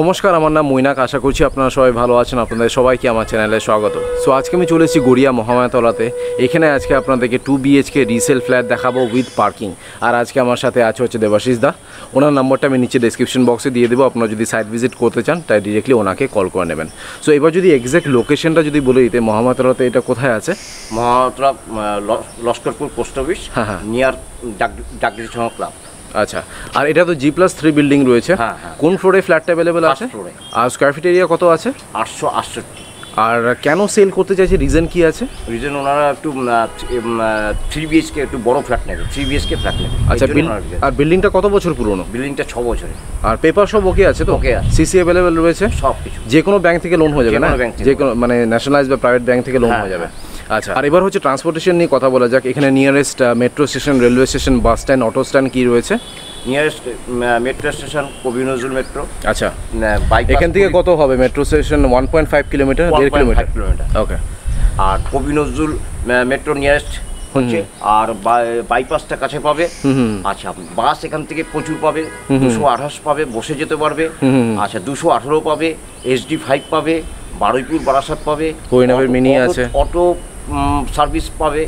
নমস্কার আমার নাম মৈনাক। আশা করছি আপনারা সবাই ভালো আছেন। আপনাদের সবাইকে আমার চ্যানেলে স্বাগত। সো আজকে আমি চলেছি গড়িয়া মহামায়াতলাতে। এখানে আজকে আপনাদেরকে টু বিএইচকে রিসেল ফ্ল্যাট দেখাবো উইথ পার্কিং আর আজকে আমার সাথে আছে হচ্ছে দেবাশিস দা। ওনার নাম্বারটা আমি নিচে ডিসক্রিপশন বক্সে দিয়ে দেবো। আপনারা যদি সাইট ভিজিট করতে চান তাই ডিরেক্টলি ওনাকে কল করে নেবেন। সো এবার যদি এক্স্যাক্ট লোকেশনটা যদি বলে দিতে মহামায়াতলাতে এটা কোথায় আছে? মহাতলা লস্করপুর পোস্ট অফিস হ্যাঁ, হ্যাঁ। নিয়ার ডাকরি সংঘ ক্লাব আচ্ছা আর এটা তো জি প্লাস থ্রি বিল্ডিং রয়েছে। হ্যাঁ, হ্যাঁ। কোন ফ্লোরে ফ্ল্যাটটা অ্যাভেলেবেল আছে? আর স্কোয়ার ফিট এরিয়া কত আছে? আটশো আটষট্টি। আর কেন সেল করতে চাইছে? রিজন কি আছে? রিজন ওনারা একটু থ্রি বিএইচকে একটু বড় ফ্ল্যাট নেবে। থ্রি বিএইচকে ফ্ল্যাট নেবে। আচ্ছা আর বিল্ডিংটা কত বছর পুরনো? বিল্ডিংটা ছ বছরে আর পেপার সব ওকে আছে তো? ওকে আছে। সিসি অ্যাভেলেবেল রয়েছে? সব কিছু যে কোনো ব্যাংক থেকে লোন হয়ে যাবে না? যে কোনো মানে ন্যাশনালাইজ বা প্রাইভেট ব্যাংক থেকে লোন হ্যাঁ, হয়ে যাবে। আচ্ছা। আর এবার হচ্ছে ট্রান্সপোর্টেশন নিয়ে কথা বলা যাক। এখানে nearest metro station railway station bus stand auto stand কি রয়েছে? নিয়ারেস্ট মেট্রো স্টেশন কবি নজরুল মেট্রো আচ্ছা। বাইক এখান থেকে কত হবে? Metro station one point five kilometre দেড় কিলোমিটার কিলোমিটার ওকে আর কবি নজরুল মেট্রো নিয়ারেস্ট হচ্ছে। আর বাইপাসটা কাছে পাবে। আচ্ছা বাস এখান থেকে প্রচুর পাবে। দুশো আঠাশ পাবে বসে যেতে পারবে। আচ্ছা দুশো আঠারো পাবে এসডি ফাইভ পাবে বারুইপুর বারাসাত পাবে। হরিনামের মিনি আছে। অটো সার্ভিস পাবে।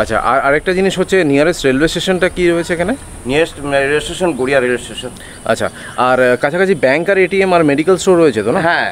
আচ্ছা আর আরেকটা জিনিস হচ্ছে নিয়ারেস্ট রেলওয়ে স্টেশনটা কি রয়েছে এখানে? Nearest railway station Garia railway station আচ্ছা আর কাছাকাছি ব্যাংক আর এটিএম আর মেডিকেল স্টোর রয়েছে তো না? হ্যাঁ।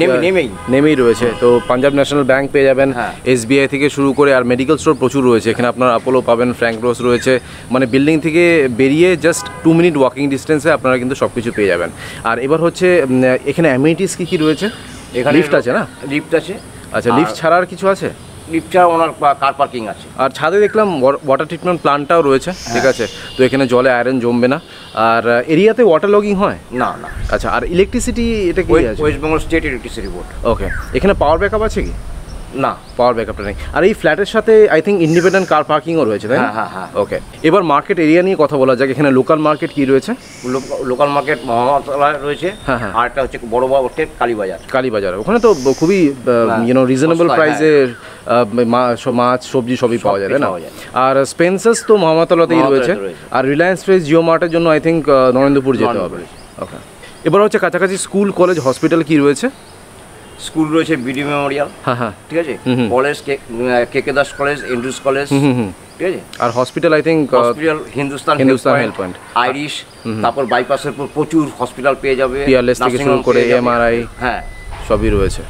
নেমে নেমেই। নেমেই রয়েছে। তো পাঞ্জাব ন্যাশনাল ব্যাংক পেয়ে যাবেন হ্যাঁ। এসবিআই থেকে শুরু করে আর মেডিকেল স্টোর প্রচুর রয়েছে। এখানে আপনার আপোলো পাবেন ফ্র্যাঙ্ক রোজ রয়েছে। মানে বিল্ডিং থেকে বেরিয়ে জাস্ট টু মিনিট ওয়াকিং ডিস্টেন্সে আপনারা কিন্তু সব কিছু পেয়ে যাবেন। আর এবার হচ্ছে এখানে অ্যামিনিটিস কী কী রয়েছে? এখানে লিফট আছে না? লিফট আছে। আচ্ছা লিফট ছাড়া আর কিছু আছে? লিফট ছাড়া ওনার কার পার্কিং আছে। আর ছাদে দেখলাম ওয়াটার ট্রিটমেন্ট প্ল্যান্টটাও রয়েছে ঠিক আছে? তো এখানে জলে আয়রন জমবে না। আর এরিয়াতে ওয়াটার লগিং হয়? না না। আচ্ছা আর ইলেকট্রিসিটি এটা কি আছে? West Bengal state electricity board okay এখানে পাওয়ার ব্যাকআপ আছে কি? না পাওয়ার ব্যাকআপটা নেই। আর এই ফ্ল্যাটের সাথে আই থিঙ্ক ইন্ডিপেন্ডেন্ট কার পার্কিংও রয়েছে তাই হ্যাঁ, হ্যাঁ, হ্যাঁ। ওকে এবার মার্কেট এরিয়া নিয়ে কথা বলা যাক। এখানে লোকাল মার্কেট কি রয়েছে? লোকাল মার্কেট মহামাতলায় রয়েছে। হ্যাঁ, হ্যাঁ। আর একটা হচ্ছে বড় মার্কেট কালীবাজার। কালীবাজার। ওখানে তো খুবই ইউনো রিজনেবল প্রাইসে মাছ সবজি সবই পাওয়া যাবে না? আর স্পেন্সাস তো মহামাতলাতেই রয়েছে। আর রিলায়েন্স ফ্রেস জিও মার্টের জন্য আই থিঙ্ক নরেন্দ্রপুর যেতে হবে। ওকে এবার হচ্ছে কাছাকাছি স্কুল কলেজ হসপিটাল কি রয়েছে? স্কুল রয়েছে বিডি মেমোরিয়াল হ্যাঁ হ্যাঁ। ঠিক আছে? College K K Das college Andrews college ঠিক আছে? আর hospital I think hospital Hindustan Hindustan health point. Iris তারপর বাইপাসের পর প্রচুর হসপিটাল পেয়ে যাবে পিয়ারলেস থেকে শুরু করে এমআরআই হ্যাঁ। সবই রয়েছে।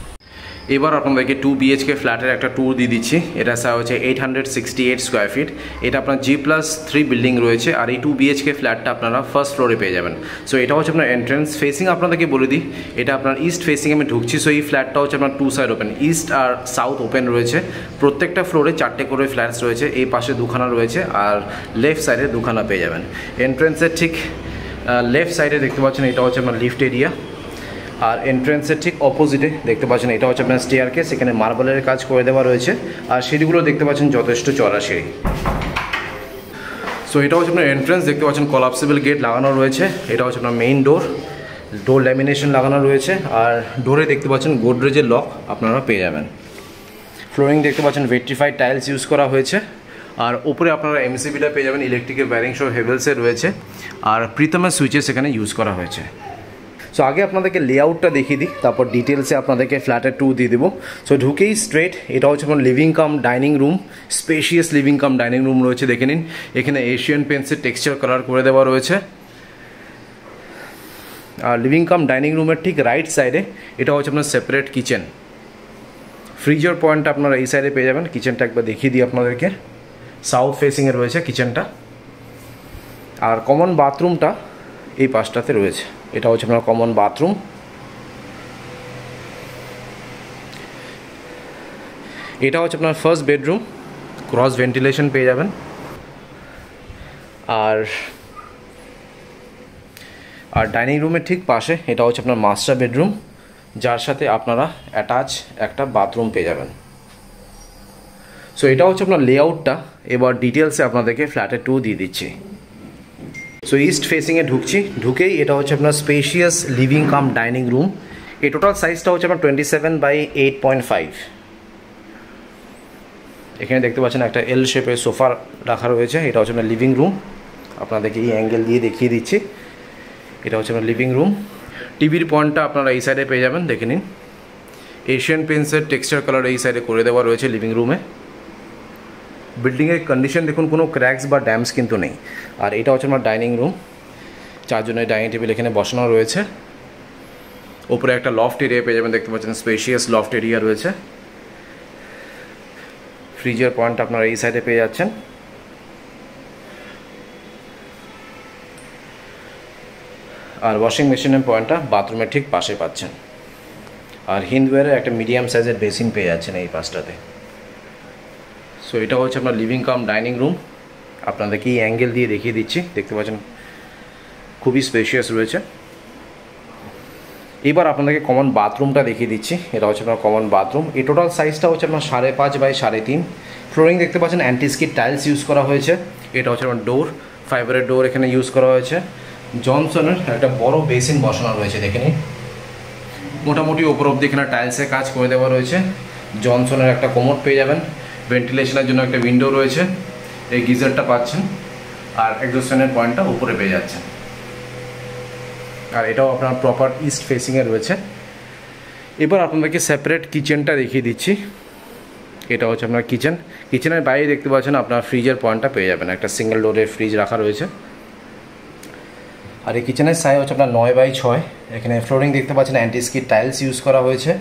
এবার আপনাদেরকে টু বিএইচকে ফ্ল্যাটের একটা ট্যুর দিয়ে দিচ্ছি। এটা স্যার হচ্ছে eight hundred sixty eight square feet এটা আপনার জি প্লাস থ্রি বিল্ডিং রয়েছে আর এই টু বিএইচকে ফ্ল্যাটটা আপনারা ফার্স্ট ফ্লোরে পেয়ে যাবেন। সো এটা হচ্ছে আপনার এন্ট্রেন্স ফেসিং আপনাদেরকে বলে দিই, এটা আপনার ইস্ট ফেসিং আমি ঢুকছি। সো এই ফ্ল্যাটটা হচ্ছে আপনার টু সাইড ওপেন ইস্ট আর সাউথ ওপেন রয়েছে। প্রত্যেকটা ফ্লোরে চারটে করে ফ্ল্যাটস রয়েছে। এই পাশে দুখানা রয়েছে আর লেফট সাইডে দুখানা পেয়ে যাবেন। এন্ট্রেন্সের ঠিক লেফট সাইডে দেখতে পাচ্ছেন, এটা হচ্ছে আপনার লিফট এরিয়া আর এন্ট্রেন্সের ঠিক অপোজিটে দেখতে পাচ্ছেন, এটা হচ্ছে আপনার স্টেয়ার কেস এখানে মার্বেলের কাজ করে দেওয়া রয়েছে। আর সিঁড়িগুলো দেখতে পাচ্ছেন যথেষ্ট চড়া সিঁড়ি। সো এটা হচ্ছে আপনার এন্ট্রেন্স দেখতে পাচ্ছেন কলাপসিবল গেট লাগানো রয়েছে। এটা হচ্ছে আপনার মেইন ডোর ডোর ল্যামিনেশন লাগানো রয়েছে। আর ডোরে দেখতে পাচ্ছেন গোদরেজের লক আপনারা পেয়ে যাবেন। ফ্লোরিং দেখতে পাচ্ছেন ভেট্রিফাইড টাইলস ইউজ করা হয়েছে। আর উপরে আপনারা এমসিবিটা পেয়ে যাবেন ইলেকট্রিকের ব্যারিং সহ হেভেলসের রয়েছে। আর প্রীতমের সুইচেস এখানে ইউজ করা হয়েছে। সো আগে আপনাদেরকে লেআউটটা দেখিয়ে দিই, তারপর ডিটেলসে আপনাদেরকে ফ্ল্যাটের টু দিয়ে দেবো। সো ঢুকেই স্ট্রেট এটা হচ্ছে আপনার living cum dining room spacious living cum dining room রয়েছে, দেখে নিন। এখানে এশিয়ান পেন্সের টেক্সচার কালার করে দেওয়া রয়েছে। আর লিভিং কাম ডাইনিং রুমের ঠিক রাইট সাইডে এটা হচ্ছে আপনার সেপারেট কিচেন ফ্রিজের পয়েন্টটা আপনারা এই সাইডে পেয়ে যাবেন। কিচেনটা একবার দেখিয়ে দিই আপনাদেরকে। সাউথ ফেসিংয়ে রয়েছে কিচেনটা আর কমন বাথরুমটা এই পাশটাতে রয়েছে। এটা হচ্ছে আপনার কমন বাথরুম এটা হচ্ছে আপনার ফার্স্ট বেডরুম ক্রস ভেন্টিলেশন পেয়ে যাবেন। আর আর ডাইনিং রুমের ঠিক পাশে এটা হচ্ছে আপনার মাস্টার বেডরুম যার সাথে আপনারা অ্যাটাচ একটা বাথরুম পেয়ে যাবেন। সো এটা হচ্ছে আপনার লেআউটটা এবার ডিটেলসে আপনাদেরকে ফ্ল্যাটে টু দিয়ে দিচ্ছি। সো ইস্ট ফেসিংয়ে ঢুকছি। ঢুকেই এটা হচ্ছে আপনার spacious living cum dining room এই টোটাল সাইজটা হচ্ছে আপনার twenty seven by eight point five এখানে দেখতে পাচ্ছেন একটা এল শেপের সোফা রাখা রয়েছে। এটা হচ্ছে আপনার লিভিং রুম আপনাদেরকে এই অ্যাঙ্গেল দিয়ে দেখিয়ে দিচ্ছি। এটা হচ্ছে আপনার লিভিং রুম টিভির পয়েন্টটা আপনারা এই সাইডে পেয়ে যাবেন। দেখে নিন। এশিয়ান পেন্সের টেক্সচার কালার এই সাইডে করে দেওয়া রয়েছে লিভিং রুমে বিল্ডিংয়ের কন্ডিশন দেখুন, কোনো ক্র্যাকস বা ড্যামস কিন্তু নেই। আর এটা হচ্ছে আমার ডাইনিং রুম চারজনের ডাইনিং টেবিল এখানে বসানো রয়েছে। ওপরে একটা লফট এরিয়া পেয়ে যাবেন, দেখতে পাচ্ছেন স্পেশিয়াস লফট এরিয়া রয়েছে। ফ্রিজের পয়েন্ট আপনারা এই সাইডে পেয়ে যাচ্ছেন। আর ওয়াশিং মেশিনের পয়েন্টটা বাথরুমের ঠিক পাশে পাচ্ছেন। আর হিন্দওয়ারের একটা মিডিয়াম সাইজের বেসিন পেয়ে যাচ্ছেন এই পাশটাতে। সো এটা হচ্ছে আপনার লিভিং কাম ডাইনিং রুম আপনাদেরকে এই অ্যাঙ্গেল দিয়ে দেখিয়ে দিচ্ছি। দেখতে পাচ্ছেন, খুবই স্পেশিয়াস রয়েছে। এবার আপনাদেরকে কমন বাথরুমটা দেখিয়ে দিচ্ছি। এটা হচ্ছে আপনার কমন বাথরুম এই টোটাল সাইজটা হচ্ছে আপনার সাড়ে পাঁচ বাই সাড়ে তিন। ফ্লোরিং দেখতে পাচ্ছেন অ্যান্টিস্কিট টাইলস ইউজ করা হয়েছে। এটা হচ্ছে আপনার ডোর ফাইবারের ডোর এখানে ইউজ করা হয়েছে। জনসনের একটা বড় বেসিন বসানো রয়েছে, দেখে নিন। মোটামুটি ওপর অব্দি এখানে টাইলসে কাজ করে দেওয়া রয়েছে। জনসনের একটা কোমর পেয়ে যাবেন। ভেন্টিলেশনের জন্য একটা উইন্ডো রয়েছে। এই গিজারটা পাচ্ছেন। আর এক্সোস্টেনের পয়েন্টটা উপরে পেয়ে যাচ্ছেন। আর এটাও আপনার প্রপার ইস্ট ফেসিংয়ে রয়েছে। এবার আপনাদেরকে সেপারেট কিচেনটা দেখিয়ে দিচ্ছি। এটা হচ্ছে আপনার কিচেন কিচেনের বাইরে দেখতে পাচ্ছেন আপনার ফ্রিজের পয়েন্টটা পেয়ে যাবেন। একটা সিঙ্গেল ডোরের ফ্রিজ রাখা রয়েছে। আর এই কিচেনের সাইজ হচ্ছে আপনার নয় বাই ছয়। এখানে ফ্লোরিং দেখতে পাচ্ছেন অ্যান্টিস্কি টাইলস ইউজ করা হয়েছে।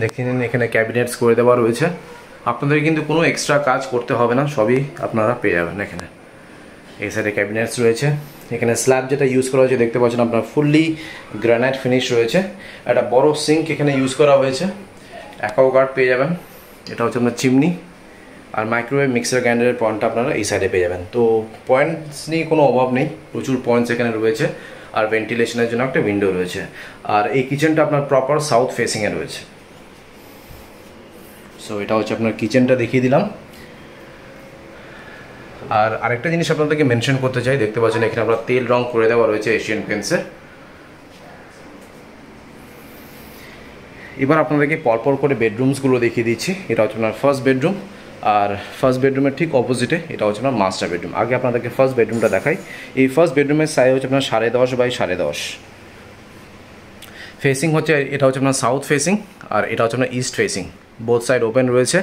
দেখে নিন, এখানে ক্যাবিনেটস করে দেওয়া রয়েছে। আপনাদের কিন্তু কোনো এক্সট্রা কাজ করতে হবে না, সবই আপনারা পেয়ে যাবেন এখানে। এই সাইডে ক্যাবিনেটস রয়েছে। এখানে স্ল্যাব যেটা ইউজ করা হয়েছে, দেখতে পাচ্ছেন আপনার ফুললি গ্রানাইট ফিনিশ রয়েছে। একটা বড় সিঙ্ক এখানে ইউজ করা হয়েছে। অ্যাকাও গার্ড পেয়ে যাবেন। এটা হচ্ছে আপনার চিমনি আর মাইক্রোওয়েভ মিক্সার গ্রাইন্ডারের পয়েন্টটা আপনারা এই সাইডে পেয়ে যাবেন। তো পয়েন্টস নিয়ে কোনো অভাব নেই, প্রচুর পয়েন্টস এখানে রয়েছে। আর ভেন্টিলেশনের জন্য একটা উইন্ডো রয়েছে। আর এই কিচেনটা আপনার প্রপার সাউথ ফেসিংয়ে রয়েছে। সো এটা হচ্ছে আপনার কিচেনটা দেখিয়ে দিলাম। আর আরেকটা জিনিস আপনাদেরকে মেনশন করতে চাই, দেখতে পাচ্ছেন এখানে আমরা তেল রং করে দেওয়া রয়েছে এশিয়ান পেন্টসের এবার আপনাদেরকে পরপর করে বেডরুমসগুলো দেখিয়ে দিচ্ছি। এটা হচ্ছে আপনার ফার্স্ট বেডরুম আর ফার্স্ট বেডরুমের ঠিক অপোজিটে এটা হচ্ছে আপনার মাস্টার বেডরুম আগে আপনাদেরকে ফার্স্ট বেডরুমটা দেখাই। এই ফার্স্ট বেডরুমের সাইজ হচ্ছে আপনার সাড়ে দশ বাই সাড়ে দশ। ফেসিং হচ্ছে, এটা হচ্ছে আপনার সাউথ ফেসিং আর এটা হচ্ছে আপনার east facing both side open রয়েছে।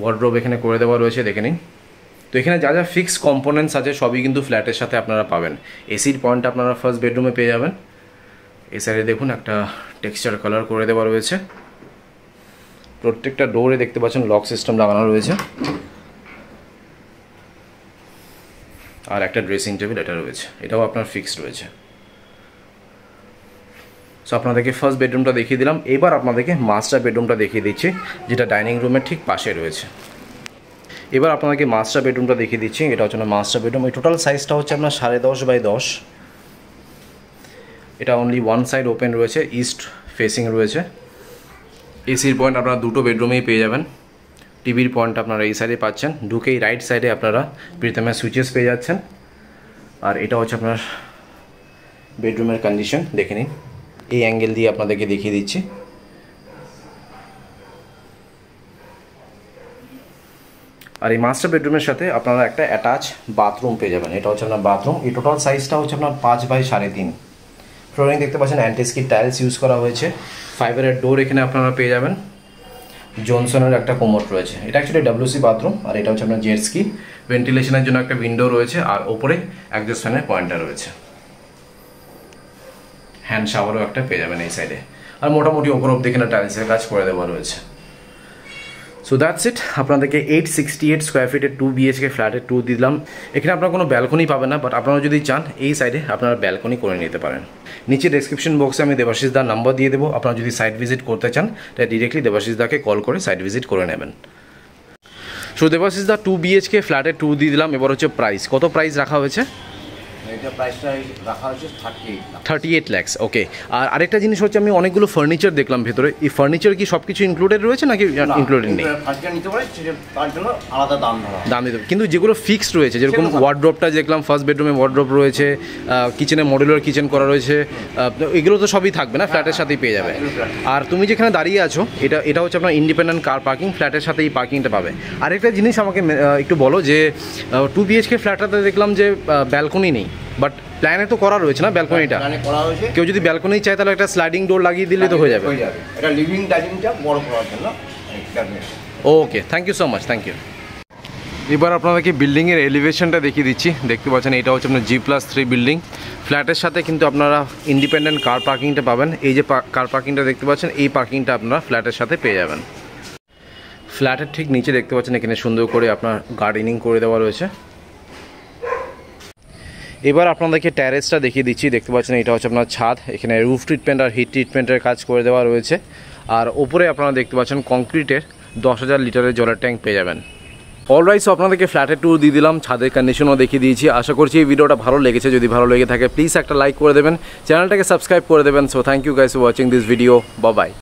ওয়ার্ড্রোব এখানে করে দেওয়া রয়েছে, দেখে নিন। তো এখানে যা যা ফিক্স কম্পোনেন্টস আছে, সবই কিন্তু ফ্ল্যাটের সাথে আপনারা পাবেন। এসির পয়েন্ট আপনারা ফার্স্ট বেডরুমে পেয়ে যাবেন। এই সাইডে দেখুন, একটা টেক্সচার কালার করে দেওয়া রয়েছে। প্রত্যেকটা ডোরে দেখতে পাচ্ছেন লক সিস্টেম লাগানো রয়েছে। আর একটা ড্রেসিং টেবিল এটা রয়েছে। এটাও আপনার ফিক্সড রয়েছে। সো আপনাদেরকে ফার্স্ট বেডরুমটা দেখিয়ে দিলাম। এবার আপনাদেরকে মাস্টার বেডরুমটা দেখিয়ে দিচ্ছি, যেটা ডাইনিং রুমের ঠিক পাশে রয়েছে। এবার আপনাদেরকে মাস্টার বেডরুমটা দেখিয়ে দিচ্ছি, এটা হচ্ছে মাস্টার বেডরুম এই টোটাল সাইজটা হচ্ছে আপনার সাড়ে দশ বাই দশ। এটা অনলি ওয়ান সাইড ওপেন রয়েছে ইস্ট ফেসিং রয়েছে। এসির পয়েন্ট আপনারা দুটো বেডরুমেই পেয়ে যাবেন। টিভির পয়েন্ট আপনারা এই সাইডে পাচ্ছেন। ঢুকেই রাইট সাইডে আপনারা প্রীতমের সুইচেস পেয়ে যাচ্ছেন। আর এটা হচ্ছে আপনার বেডরুমের কন্ডিশন দেখে নিন। এই অ্যাঙ্গেল দিয়ে আপনাদেরকে দেখিয়ে দিচ্ছি। আর এই মাস্টার বেডরুমের সাথে আপনারা একটা অ্যাটাচ বাথরুম পেয়ে যাবেন। এটা হচ্ছে আপনার বাথরুম এই টোটাল সাইজটা হচ্ছে আপনার পাঁচ বাই সাড়ে তিন। ফ্লোরিং দেখতে পাচ্ছেন অ্যান্টিস্কিট টাইলস ইউজ করা হয়েছে। ফাইবারের ডোর এখানে আপনারা পেয়ে যাবেন। জনসনের একটা কোমোট রয়েছে। এটা অ্যাকচুয়ালি ডাব্লিউসি বাথরুম আর এটা হচ্ছে আপনার জেটস্কি ভেন্টিলেশনের জন্য একটা উইন্ডো রয়েছে। আর ওপরে একজস্ট ফ্যানের পয়েন্টটা রয়েছে। হ্যান্ড শাওয়ারও একটা পেয়ে যাবেন এই সাইডে আর মোটামুটি ওপর অব্দি এখানে টাইলসের কাজ করে দেওয়া রয়েছে। সো দ্যাটস ইট আপনাদেরকে এইট সিক্সটি এইট স্কোয়ার ফিটের টু বিএচকে ফ্ল্যাটের টু দিলাম। এখানে আপনারা কোনো ব্যালকনি পাবেন না বাট আপনারা যদি চান, এই সাইডে আপনারা ব্যালকনি করে নিতে পারেন। নিচে ডেসক্রিপশন বক্সে আমি দেবাশিস দার নাম্বার দিয়ে দেবো। আপনারা যদি সাইট ভিজিট করতে চান, তাহলে ডিরেক্টলি দেবাশিস দাকে কল করে সাইট ভিজিট করে নেবেন। সো দেবাশিস দা টু বিএচকে ফ্ল্যাটের টু দিয়ে দিলাম। এবার হচ্ছে প্রাইস কত প্রাইস রাখা হয়েছে? এটা প্রাইসটা রাখা হয়েছে thirty eight thirty eight lakhs okay আর আরেকটা জিনিস হচ্ছে আমি অনেকগুলো ফার্নিচার দেখলাম ভেতরে। এই ফার্নিচার কি সব কিছু ইনক্লুডেড রয়েছে নাকি ইনক্লুডেড নেই? ফার্নিচার নিতে পারে তার জন্য আলাদা দাম ধরা দাম দিতে কিন্তু যেগুলো ফিক্সড রয়েছে যেরকম ওয়ার্ড্রপটা দেখলাম ফার্স্ট বেডরুমে ওয়ার্ড্রপ রয়েছে কিচেনে মডুলার কিচেন করা রয়েছে এগুলো তো সবই থাকবে না ফ্ল্যাটের সাথেই পেয়ে যাবে। আর তুমি যেখানে দাঁড়িয়ে আছো এটা এটা হচ্ছে আপনার ইন্ডিপেন্ডেন্ট কার পার্কিং ফ্ল্যাটের সাথে এই পার্কিংটা পাবে। আরেকটা জিনিস আমাকে একটু বলো যে টু বিএইচকে ফ্ল্যাটটাতে দেখলাম যে ব্যালকনি নেই। বাট প্ল্যানে তো করা রয়েছে না ব্যালকনিটা করা হয়েছে কেউ যদি ব্যালকনি চায় তাহলে একটা স্লাইডিং ডোর লাগিয়ে দিলে তো হয়ে যাবে। হয়ে যাবে। এটা লিভিং ডাইনিংটা বড় করার জন্য। Okay thank you so much thank you এবার আপনাদেরকে বিল্ডিংয়ের এলিভেশনটা দেখিয়ে দিচ্ছি। দেখতে পাচ্ছেন এটা হচ্ছে আপনার জি প্লাস থ্রি বিল্ডিং ফ্ল্যাটের সাথে কিন্তু আপনারা ইন্ডিপেন্ডেন্ট কার পার্কিংটা পাবেন। এই যে কার পার্কিংটা দেখতে পাচ্ছেন এই পার্কিংটা আপনারা ফ্ল্যাটের সাথে পেয়ে যাবেন। ফ্ল্যাটের ঠিক নিচে দেখতে পাচ্ছেন এখানে সুন্দর করে আপনার গার্ডেনিং করে দেওয়া রয়েছে। এবার আপনাদেরকে ট্যারেসটা দেখিয়ে দিচ্ছি। দেখতে পাচ্ছেন, এটা হচ্ছে আপনার ছাদ। এখানে রুফ ট্রিটমেন্ট আর হিট ট্রিটমেন্টের কাজ করে দেওয়া রয়েছে। আর ওপরে আপনারা দেখতে পাচ্ছেন কংক্রিটের দশ হাজার লিটারের জলের ট্যাঙ্ক পেয়ে যাবেন। অলরাইট সো আপনাদেরকে ফ্ল্যাটের ট্যুর দিয়ে দিলাম, ছাদের কন্ডিশনও দেখিয়ে দিয়েছি। আশা করছি এই ভিডিওটা ভালো লেগেছে। যদি ভালো লেগে থাকে প্লিজ একটা লাইক করে দেবেন। চ্যানেলটাকে সাবস্ক্রাইব করে দেবেন। So thank you guys watching this video bye